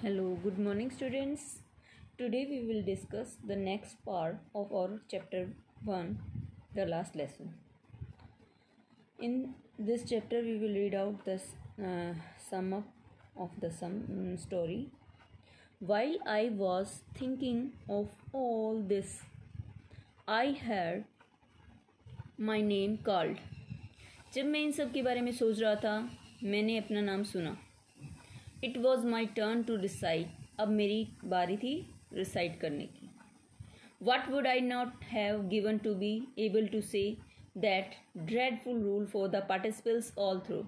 Hello, good morning, students. Today we will discuss the next part of our chapter 1, the last lesson. In this chapter, we will read out the uh, sum up of the sum um, story. While I was thinking of all this, I heard my name called. जब मैं इन सब के बारे में सोच रहा था मैंने अपना नाम सुना it was my turn to recite अब मेरी बारी थी रिसाइट करने की। What would I not have given to be able to say that dreadful rule for the participles all through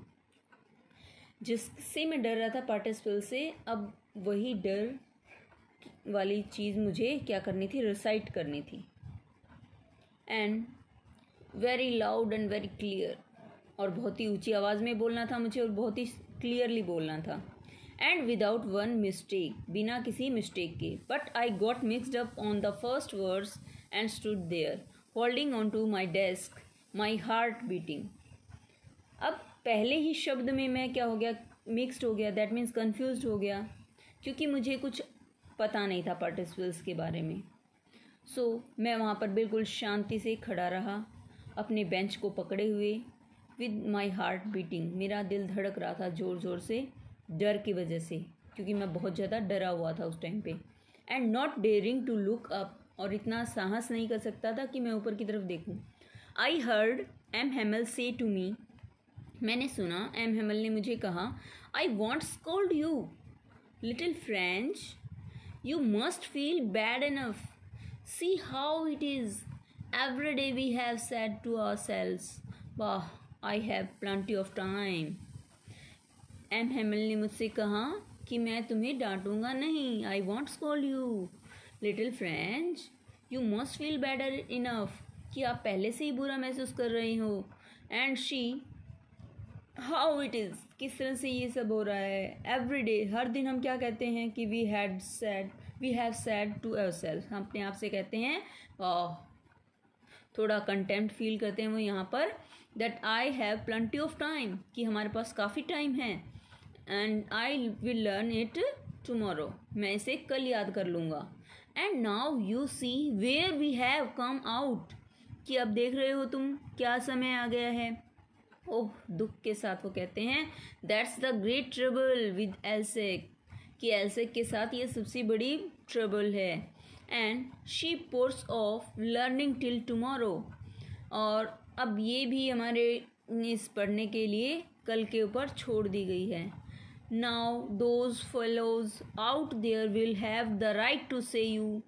जिससे मैं डर रहा था पार्टिसिपल से, अब वही डर वाली चीज़ मुझे क्या करनी थी? रिसाइट करनी थी। And very loud and very clear और बहुत ही ऊँची आवाज़ में बोलना था मुझे और बहुत ही क्लियरली बोलना था। एंड विदाउट वन मिस्टेक बिना किसी मिस्टेक के। But I got mixed up on the first words and stood there holding on to my desk my heart beating अब पहले ही शब्द में मैं क्या हो गया? मिक्सड हो गया। दैट मीन्स कन्फ्यूज़ हो गया। क्योंकि मुझे कुछ पता नहीं था पार्टिसिपल्स के बारे में। सो so, मैं वहाँ पर बिल्कुल शांति से खड़ा रहा अपने बेंच को पकड़े हुए विद माई हार्ट बीटिंग मेरा दिल धड़क रहा था ज़ोर ज़ोर से। डर की वजह से, क्योंकि मैं बहुत ज़्यादा डरा हुआ था उस टाइम पे। And not daring to look up और इतना साहस नहीं कर सकता था कि मैं ऊपर की तरफ़ देखूँ। आई हर्ड एम हेमल से टू मी मैंने सुना एम हेमल ने मुझे कहा I won't scold you little French you must feel bad enough see how it is every day we have said to our selves ah I have plenty of time M Hamel ने मुझसे कहा कि मैं तुम्हें डांटूँगा नहीं। I won't scold you little French you must feel better enough कि आप पहले से ही बुरा महसूस कर रही हो। And she how it is किस तरह से ये सब हो रहा है? एवरी डे हर दिन हम क्या कहते हैं कि we had said we have said to our self हम अपने आप से कहते हैं थोड़ा कंटेम्प्ट फील करते हैं वो यहाँ पर that I have plenty of time कि हमारे पास काफ़ी टाइम है। And I will learn it tomorrow मैं इसे कल याद कर लूँगा। And now you see where we have come out कि अब देख रहे हो तुम, क्या समय आ गया है। ओह, दुख के साथ वो कहते हैं that's the great trouble with Alsace कि एलसेक के साथ ये सबसे बड़ी ट्रबल है। And she pours off learning till tomorrow और अब ये भी हमारे इस पढ़ने के लिए कल के ऊपर छोड़ दी गई है। Now those fellows out there will have the right to say you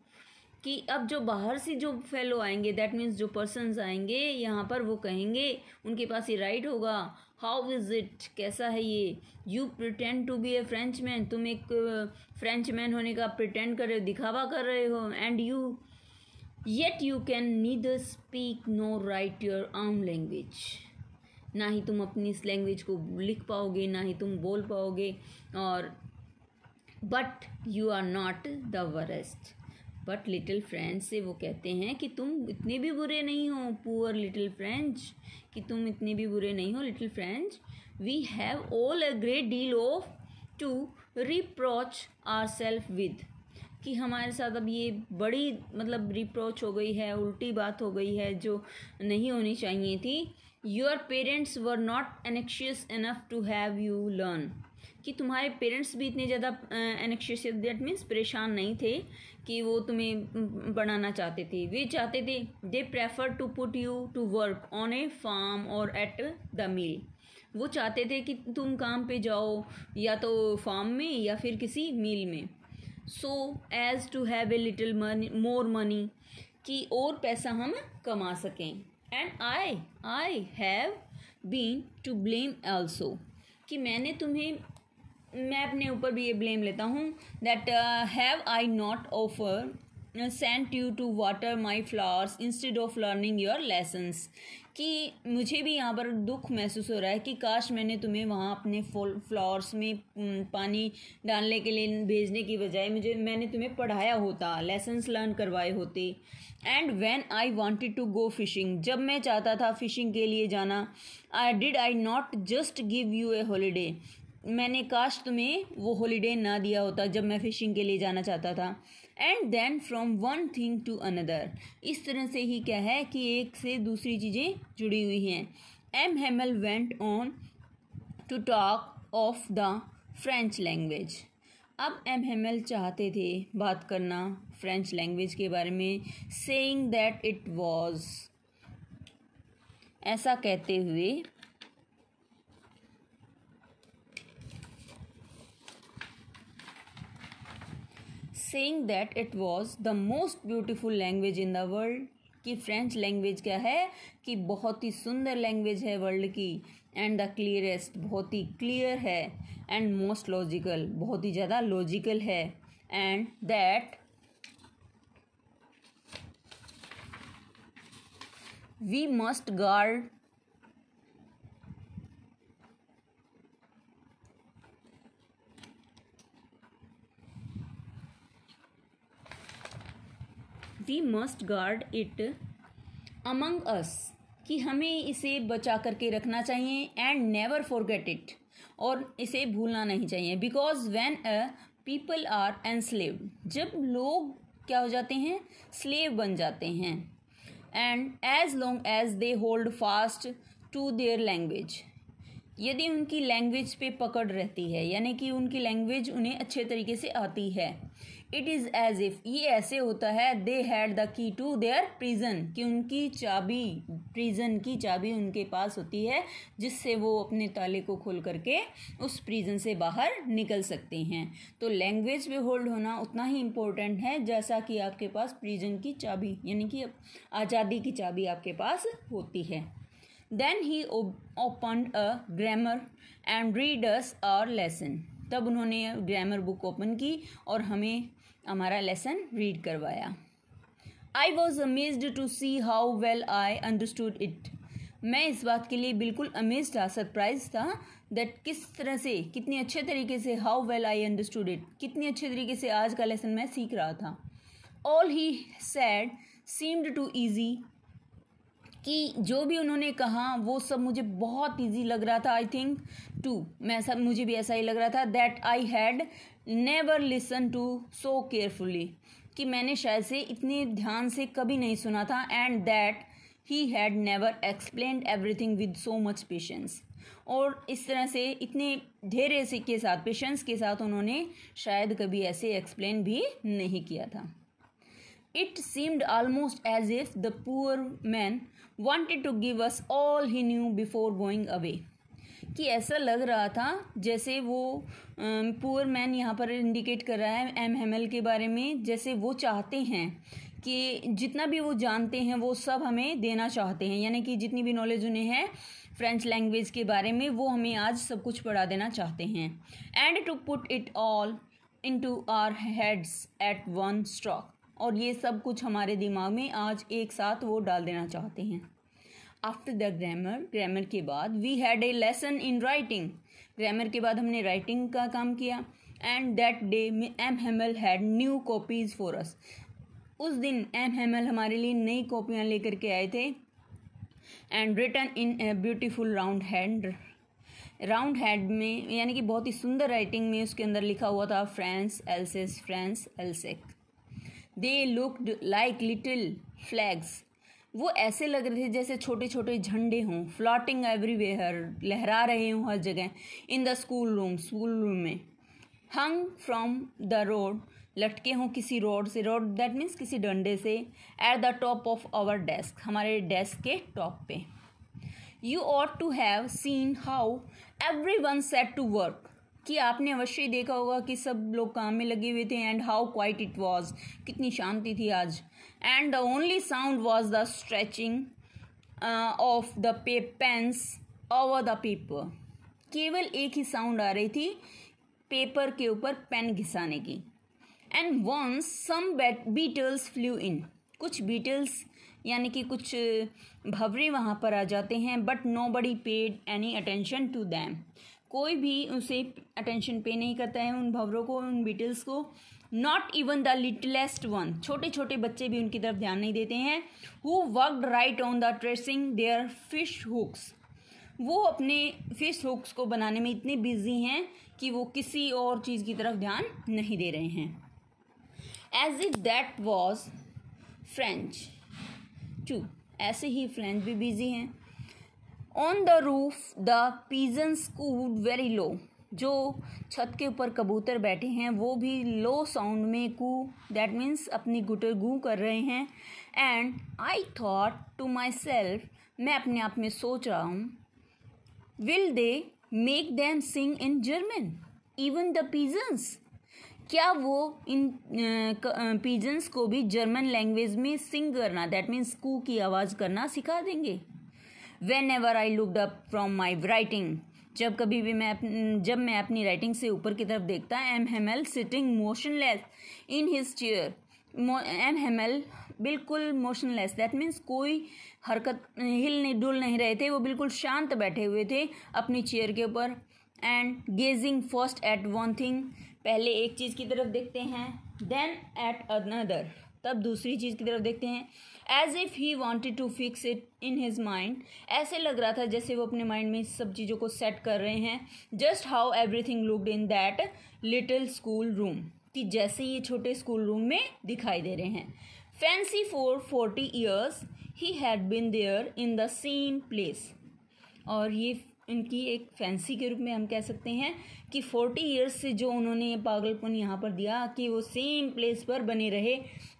कि अब जो बाहर से जो फेलो आएँगे दैट मीन्स जो पर्सनस आएँगे, यहाँ पर वो कहेंगे, उनके पास ये राइट होगा। हाउ इज़ इट कैसा है ये? You pretend to be a French man तुम एक फ्रेंच मैन होने का प्रिटेंड कर रहे हो, दिखावा कर रहे हो and you yet you can neither speak nor write your own language ना ही तुम अपनी इस लैंग्वेज को लिख पाओगे, ना ही तुम बोल पाओगे और but you are not the worst but little French से वो कहते हैं कि तुम इतने भी बुरे नहीं हो पुअर लिटिल फ्रेंच कि तुम इतने भी बुरे नहीं हो little French we have all a great deal of to reproach our self with कि हमारे साथ अब ये बड़ी मतलब रिप्रोच हो गई है, उल्टी बात हो गई है जो नहीं होनी चाहिए थी। Your parents were not anxious enough to have you learn कि तुम्हारे पेरेंट्स भी इतने ज़्यादा एनेक्शियस दैट मीन्स परेशान नहीं थे कि वो तुम्हें बढ़ाना चाहते थे। वे चाहते थे they prefer to put you to work on a farm और एट द मिल वो चाहते थे कि तुम काम पे जाओ, या तो फार्म में, या फिर किसी मिल में। So as to have a little money more money कि और पैसा हम कमा सकें। And I I have been to blame also कि मैंने तुम्हें, मैं अपने ऊपर भी ये ब्लेम लेता हूँ that have I not offer sent you to water my flowers instead of learning your lessons कि मुझे भी यहाँ पर दुख महसूस हो रहा है कि काश मैंने तुम्हें वहाँ अपने फ्लावर्स में पानी डालने के लिए भेजने की बजाय मुझे, मैंने तुम्हें पढ़ाया होता लेसन्स लर्न करवाए होते। And when I wanted to go fishing जब मैं चाहता था फिशिंग के लिए जाना I did I not just give you a holiday मैंने काश तुम्हें वो हॉलीडे ना दिया होता जब मैं फ़िशिंग के लिए जाना चाहता था। And then from one thing to another इस तरह से ही क्या है कि एक से दूसरी चीज़ें जुड़ी हुई हैं। M Hamel went on to talk of the French language अब एम हेमल चाहते थे बात करना फ्रेंच लैंग्वेज के बारे में सेइंग दैट इट वॉज़ ऐसा कहते हुए saying that it was the most beautiful language in the world कि फ्रेंच लैंग्वेज क्या है? कि बहुत ही सुंदर लैंग्वेज है वर्ल्ड की। एंड द क्लियरेस्ट बहुत ही क्लियर है। एंड मोस्ट लॉजिकल बहुत ही ज़्यादा लॉजिकल है। And that we must guard we must guard it among us कि हमें इसे बचा करके रखना चाहिए एंड नेवर फॉरगेट इट और इसे भूलना नहीं चाहिए। Because when a people are enslaved जब लोग क्या हो जाते हैं? स्लेव बन जाते हैं। And as long as they hold fast to their language यदि उनकी लैंग्वेज पे पकड़ रहती है, यानी कि उनकी लैंग्वेज उन्हें अच्छे तरीके से आती है इट इज़ एज इफ़ ये ऐसे होता है they had the key to their prison कि उनकी चाबी प्रिजन की चाबी उनके पास होती है, जिससे वो अपने ताले को खोल करके उस प्रिजन से बाहर निकल सकते हैं। तो लैंग्वेज पे होल्ड होना उतना ही इम्पोर्टेंट है, जैसा कि आपके पास प्रिजन की चाबी, यानी कि आज़ादी की चाबी आपके पास होती है। Then he open a grammar and read us our lesson तब उन्होंने ग्रामर बुक ओपन की और हमें हमारा लेसन रीड करवाया। I was amazed to see how well I understood it मैं इस बात के लिए बिल्कुल अमेज था सरप्राइज़ था दैट किस तरह से, कितने अच्छे तरीके से how well I understood it कितनी अच्छे तरीके से आज का लेसन मैं सीख रहा था। All he said seemed too easy कि जो भी उन्होंने कहा, वो सब मुझे बहुत ईजी लग रहा था आई थिंक टू मैं सब, मुझे भी ऐसा ही लग रहा था that I had never listen to so carefully कि मैंने शायद से इतने ध्यान से कभी नहीं सुना था and that he had never explain everything with so much patience और इस तरह से इतने धैर्य से के साथ पेशेंस के साथ उन्होंने शायद कभी ऐसे एक्सप्लेन भी नहीं किया था। It seemed almost as if the poor man wanted to give us all he knew before going away कि ऐसा लग रहा था जैसे वो पुअर मैन यहाँ पर इंडिकेट कर रहा है एम हेमल के बारे में, जैसे वो चाहते हैं कि जितना भी वो जानते हैं, वो सब हमें देना चाहते हैं। यानी कि जितनी भी नॉलेज उन्हें है फ्रेंच लैंग्वेज के बारे में, वो हमें आज सब कुछ पढ़ा देना चाहते हैं। And to put it all into our heads at one stroke और ये सब कुछ हमारे दिमाग में आज एक साथ वो डाल देना चाहते हैं। आफ्टर द ग्रामर ग्रामर के बाद we had a lesson in writing grammar के बाद हमने राइटिंग का काम किया and that day M Hamel had new copies for us उस दिन एम हेमल हमारे लिए नई कॉपियाँ लेकर के आए थे and written in a beautiful round hand round head में, यानी कि बहुत ही सुंदर राइटिंग में उसके अंदर लिखा हुआ था France Alsace France Alsace they looked like little flags वो ऐसे लग रहे थे जैसे छोटे छोटे झंडे हों। फ्लॉटिंग एवरीवेयर लहरा रहे हों हर जगह। In the school room school room में। हंग फ्रॉम द रोड लटके हों किसी रोड से। रोड दैट मीन्स किसी डंडे से। At the top of our desk हमारे डेस्क के टॉप पे। You ought to have seen how every one set to work कि आपने अवश्य देखा होगा कि सब लोग काम में लगे हुए थे and how quiet it was कितनी शांति थी आज। And the only sound was the stretching of the पे पेंस ओवर द पेपर केवल एक ही साउंड आ रही थी पेपर के ऊपर पेन घिसाने की। And once some beetles flew in कुछ बीटल्स यानी कि कुछ भवरे वहाँ पर आ जाते हैं but nobody paid any attention to them कोई भी उसे अटेंशन पे नहीं करता है उन भवरों को, उन बीटल्स को। Not even the littlest one छोटे छोटे बच्चे भी उनकी तरफ़ ध्यान नहीं देते हैं। Who worked right on the tracing their fish hooks वो अपने फ़िश हुक्स को बनाने में इतने बिज़ी हैं कि वो किसी और चीज़ की तरफ़ ध्यान नहीं दे रहे हैं। As if that was French too ऐसे ही फ्रेंच भी बिज़ी हैं। On the roof the pigeons cooed very low जो छत के ऊपर कबूतर बैठे हैं, वो भी लो साउंड में कू। दैट मीन्स अपनी गुटर गू कर रहे हैं। And I thought to myself मैं अपने आप में सोच रहा हूँ will they make them sing in German even the pigeons क्या वो इन पीजन्स को भी जर्मन लैंग्वेज में सिंग करना दैट मीन्स कू की आवाज़ करना सिखा देंगे? Whenever I looked up from my writing जब कभी भी मैं जब मैं अपनी राइटिंग से ऊपर की तरफ़ देखता M Hamel sitting motionless in his chair M Hamel बिल्कुल मोशनलेस दैट मीन्स कोई हरकत, हिल नहीं, डुल नहीं रहे थे, वो बिल्कुल शांत बैठे हुए थे अपनी चेयर के ऊपर. And gazing first at one thing पहले एक चीज़ की तरफ़ देखते हैं देन एट अनदर तब दूसरी चीज़ की तरफ़ देखते हैं। As if he wanted to fix it in his mind ऐसे लग रहा था जैसे वो अपने माइंड में सब चीज़ों को सेट कर रहे हैं। Just how everything looked in that little school room कि जैसे ये छोटे स्कूल रूम में दिखाई दे रहे हैं। Fancy for forty years he had been there in the same place और ये इनकी एक फैंसी के रूप में हम कह सकते हैं कि फोर्टी ईयर्स से जो उन्होंने पागलपन यहाँ पर दिया कि वो सेम प्लेस पर बने रहे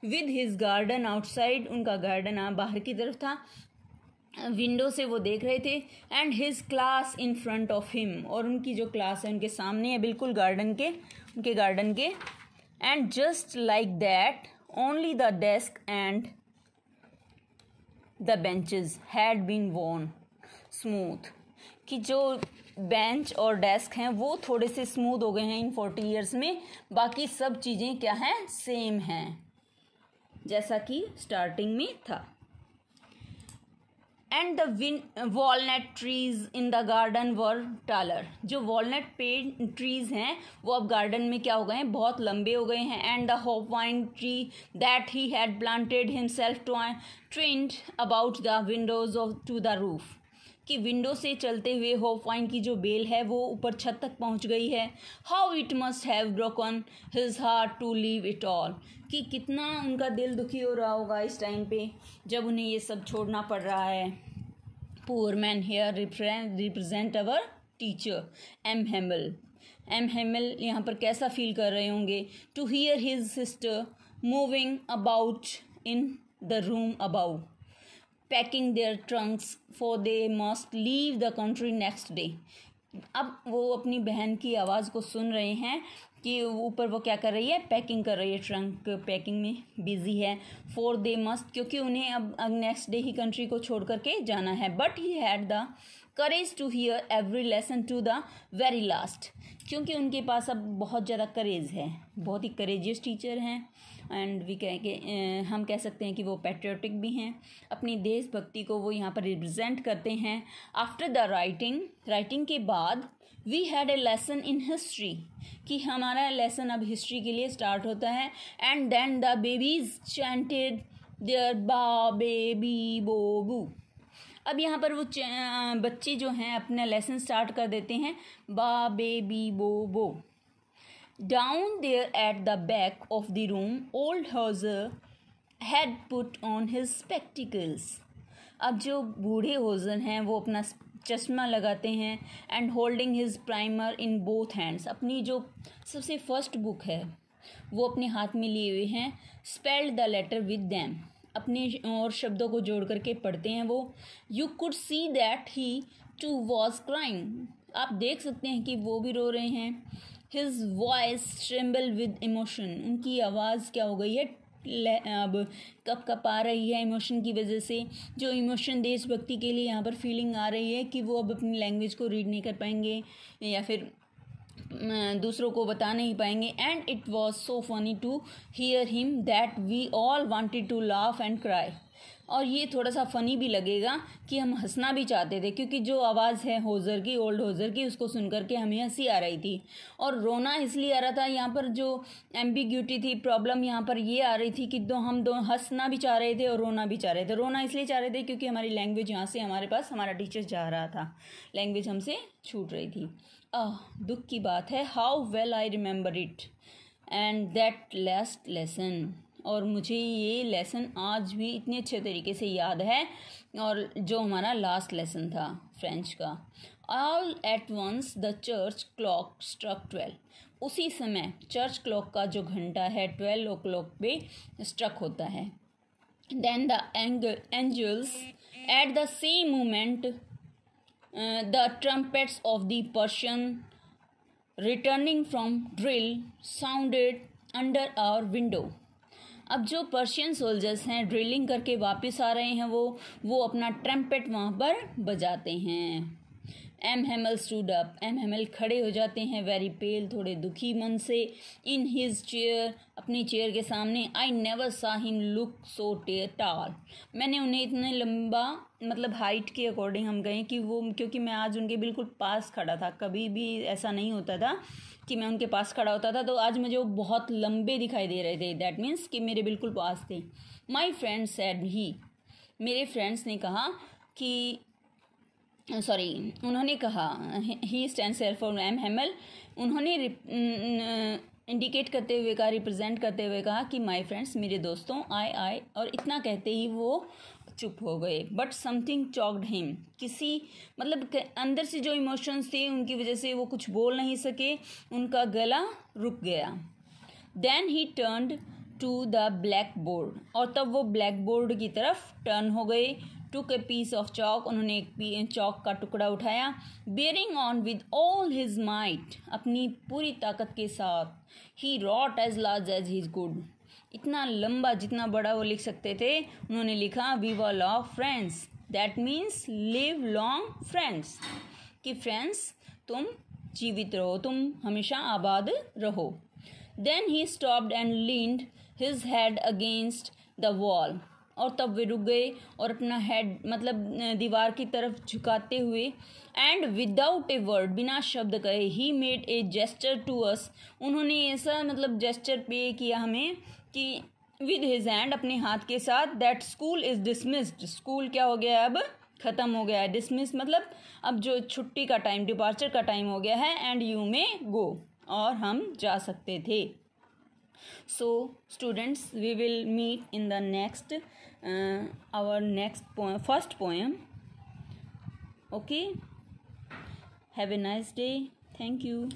विद हिज गार्डन आउटसाइड उनका गार्डन बाहर की तरफ़ था। विंडो से वो देख रहे थे and his class in front of him और उनकी जो क्लास है, उनके सामने है, बिल्कुल गार्डन के, उनके गार्डन के। And just like that only the desk and the benches had been worn smooth कि जो बेंच और डेस्क हैं, वो थोड़े से स्मूथ हो गए हैं इन फोर्टी ईयर्स में। बाकी सब चीज़ें क्या हैं? सेम हैं, जैसा कि स्टार्टिंग में था। And the win trees in the garden were taller जो वॉलनट पेड़ ट्रीज हैं, वो अब गार्डन में क्या हो गए हैं? बहुत लंबे हो गए हैं। And the hop vine tree that he had planted himself to trend about the windows of to the roof कि विंडो से चलते हुए होप वाइन की जो बेल है, वो ऊपर छत तक पहुँच गई है। How it must have broken his heart to leave it all कि कितना उनका दिल दुखी हो रहा होगा इस टाइम पे, जब उन्हें ये सब छोड़ना पड़ रहा है। Poor man here represent our teacher M Hamel M Hamel यहाँ पर कैसा फील कर रहे होंगे? To hear his sister moving about in the room about packing their trunks for they must leave the country next day अब वो अपनी बहन की आवाज़ को सुन रहे हैं कि ऊपर वो क्या कर रही है? पैकिंग कर रही है ट्रंक पैकिंग में बिज़ी है। फॉर दे मस्ट क्योंकि उन्हें अब नेक्स्ट डे ही कंट्री को छोड़ करके जाना है। But he had the courage to hear every lesson to the very last क्योंकि उनके पास अब बहुत ज़्यादा करेज है, बहुत ही करेजियस टीचर हैं एंड वी कह के हम कह सकते हैं कि वो पेट्रियोटिक भी हैं। अपनी देशभक्ति को वो यहाँ पर रिप्रेजेंट करते हैं। आफ्टर द राइटिंग राइटिंग के बाद we had a lesson in history कि हमारा लेसन अब हिस्ट्री के लिए स्टार्ट होता है। And then the babies chanted their ba be bi bo bu अब यहाँ पर वो बच्चे जो हैं अपना लेसन स्टार्ट कर देते हैं। बा, be, bi, bo bo. Down there at the back of the room old Hauser had put on his spectacles अब जो बूढ़े होजन हैं, वो अपना चश्मा लगाते हैं and holding his primer in both hands अपनी जो सबसे फ़र्स्ट बुक है, वो अपने हाथ में लिए हुए हैं spelled the letter with them अपने और शब्दों को जोड़ करके पढ़ते हैं वो। You could see that he too was crying आप देख सकते हैं कि वो भी रो रहे हैं। His voice tremble with emotion उनकी आवाज़ क्या हो गई है? अब कप कप आ रही है इमोशन की वजह से। जो इमोशन देशभक्ति के लिए यहाँ पर फीलिंग आ रही है कि वो अब अपनी लैंग्वेज को रीड नहीं कर पाएँगे या फिर दूसरों को बता नहीं पाएँगे। And it was so funny to hear him that we all wanted to laugh and cry और ये थोड़ा सा फ़नी भी लगेगा कि हम हंसना भी चाहते थे, क्योंकि जो आवाज़ है होज़र की ओल्ड होज़र की, उसको सुन करके हमें हँसी आ रही थी। और रोना इसलिए आ रहा था, यहाँ पर जो एम्बिग्यूटी थी प्रॉब्लम यहाँ पर ये आ रही थी कि दो, हम दो, हंसना भी चाह रहे थे और रोना भी चाह रहे थे। रोना इसलिए चाह रहे थे क्योंकि हमारी लैंग्वेज यहाँ से हमारे पास, हमारा टीचर जा रहा था। लैंग्वेज हमसे छूट रही थी। दुख की बात है। How well I remember it and that last lesson और मुझे ये लेसन आज भी इतने अच्छे तरीके से याद है। और जो हमारा लास्ट लेसन था फ्रेंच का। All at once the church clock struck twelve उसी समय चर्च क्लॉक का जो घंटा है ट्वेल्व ओ क्लॉक पे स्ट्रक होता है। Then the Angelus at the same moment the trumpets of the Persian returning from drill sounded under our window अब जो पर्शियन सोल्जर्स हैं ड्रिलिंग करके वापस आ रहे हैं, वो वो अपना ट्रम्पेट वहाँ पर बजाते हैं। M Hamel stood up M Hamel खड़े हो जाते हैं वेरी पेल थोड़े दुखी मन से. इन हिज चेयर अपनी चेयर के सामने I never saw him look so tall मैंने उन्हें इतने लंबा मतलब हाइट के अकॉर्डिंग हम गए कि वो, क्योंकि मैं आज उनके बिल्कुल पास खड़ा था. कभी भी ऐसा नहीं होता था कि मैं उनके पास खड़ा होता था. तो आज मुझे वो बहुत लंबे दिखाई दे रहे थे. दैट मीन्स कि मेरे बिल्कुल पास थे. माई फ्रेंड सैड ही मेरे फ्रेंड्स ने कहा कि सॉरी, उन्होंने कहा, he stand sell for M Hamel उन्होंने इंडिकेट करते हुए कहा रिप्रेजेंट करते हुए कहा कि माय फ्रेंड्स मेरे दोस्तों, आए आए, और इतना कहते ही वो चुप हो गए। बट समथिंग चॉकड हिम किसी मतलब अंदर से जो इमोशंस थे, उनकी वजह से वो कुछ बोल नहीं सके। उनका गला रुक गया। Then he turned to the blackboard और तब वो ब्लैक बोर्ड की तरफ़ टर्न हो गए। टुक ए पीस ऑफ़ चौक उन्होंने एक चौक का टुकड़ा उठाया bearing on with all his might अपनी पूरी ताकत के साथ। He wrote as large as his good इतना लंबा जितना बड़ा वो लिख सकते थे, उन्होंने लिखा we were law friends that means live long friends कि फ्रेंड्स तुम जीवित रहो, तुम हमेशा आबाद रहो। Then he stopped and leaned his head against the wall और तब वे रुक गए और अपना हेड मतलब दीवार की तरफ़ झुकाते हुए एंड विदाउट ए वर्ड बिना शब्द कहे ही made a gesture to us उन्होंने ऐसा मतलब जेस्टर पे किया हमें कि विद हिज हैंड अपने हाथ के साथ that school is dismissed school क्या हो गया अब? ख़त्म हो गया है। डिसमिस मतलब अब जो छुट्टी का टाइम डिपार्चर का टाइम हो गया है एंड यू मे गो और हम जा सकते थे। So students we will meet in the next uh, our next poem first poem. Okay? Have a nice day. Thank you